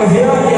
Ela a